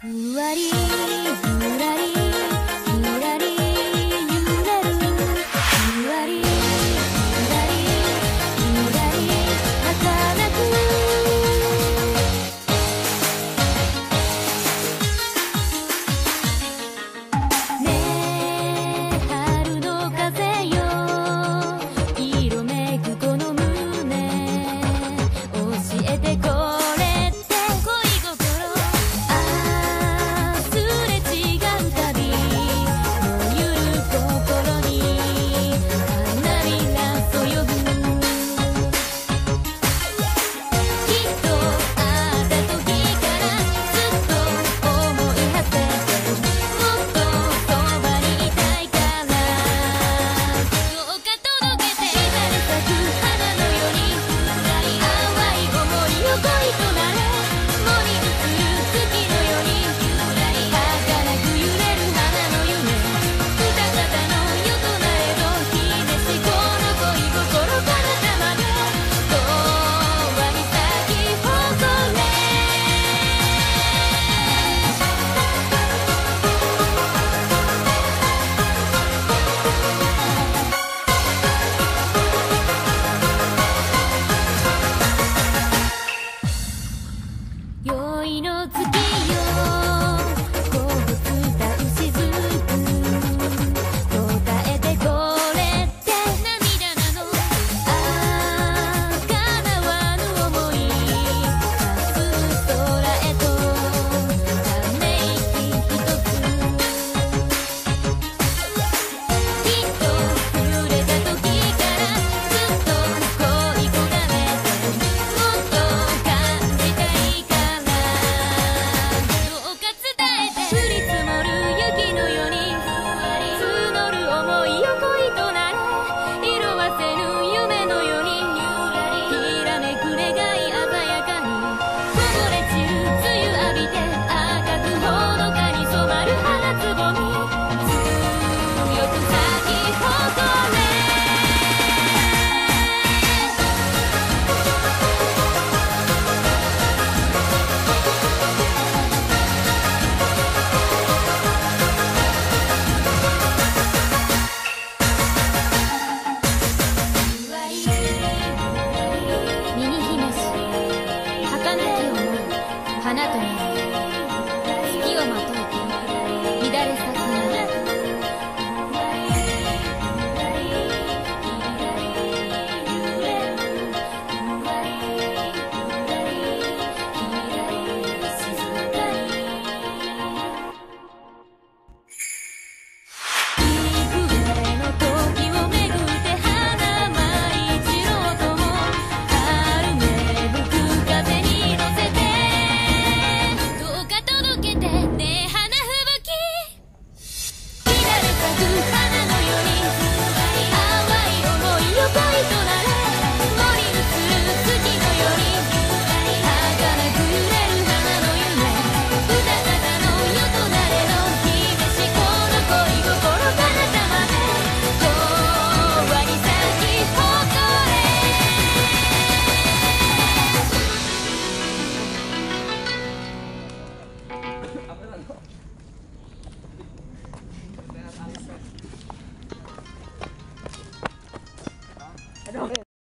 ふわりふ Solidarity.